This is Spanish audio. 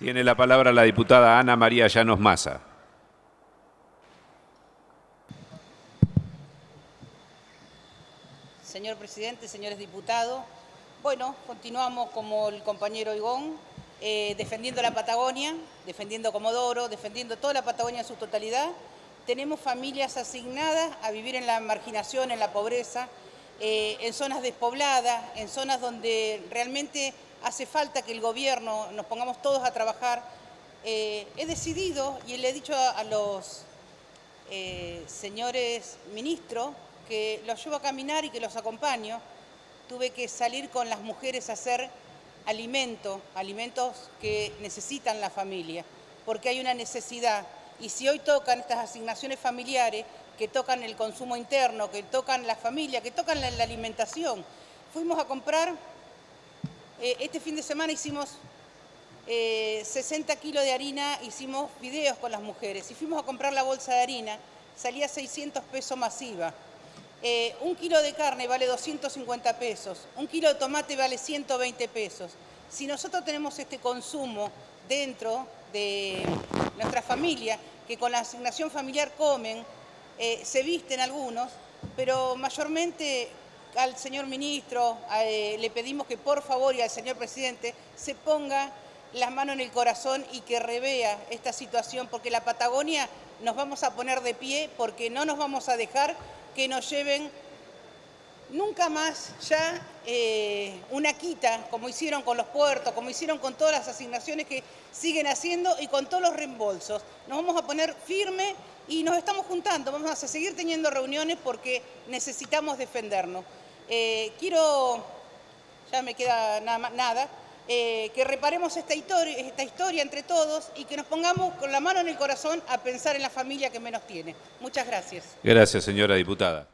Tiene la palabra la diputada Ana María Llanos Massa. Señor presidente, señores diputados, bueno, continuamos como el compañero Igón, eh, defendiendo la Patagonia, defendiendo Comodoro, defendiendo toda la Patagonia en su totalidad. Tenemos familias asignadas a vivir en la marginación, en la pobreza, eh, en zonas despobladas, en zonas donde realmente hace falta que el gobierno nos pongamos todos a trabajar. Eh, he decidido y le he dicho a, los eh, señores ministros que los llevo a caminar y que los acompaño. Tuve que salir con las mujeres a hacer alimento, alimentos que necesitan la familia, porque hay una necesidad. Y si hoy tocan estas asignaciones familiares, que tocan el consumo interno, que tocan la familia, que tocan la alimentación, fuimos a comprar eh, este fin de semana hicimos 60 eh, kilos de harina, hicimos videos con las mujeres y fuimos a comprar la bolsa de harina, salía 600 pesos masiva. Eh, un kilo de carne vale 250 pesos, un kilo de tomate vale 120 pesos. Si nosotros tenemos este consumo dentro de nuestra familia, que con la asignación familiar comen, se visten algunos, pero mayormente al señor ministro, eh, le pedimos que por favor y al señor presidente se ponga las manos en el corazón y que revea esta situación, porque la Patagonia nos vamos a poner de pie, porque no nos vamos a dejar que nos lleven nunca más ya eh, una quita, como hicieron con los puertos, como hicieron con todas las asignaciones que siguen haciendo y con todos los reembolsos. Nos vamos a poner firme y nos estamos juntando, vamos a seguir teniendo reuniones porque necesitamos defendernos. Eh, quiero, ya me queda nada, eh, que reparemos esta historia entre todos y que nos pongamos con la mano en el corazón a pensar en la familia que menos tiene. Muchas gracias. Gracias, señora diputada.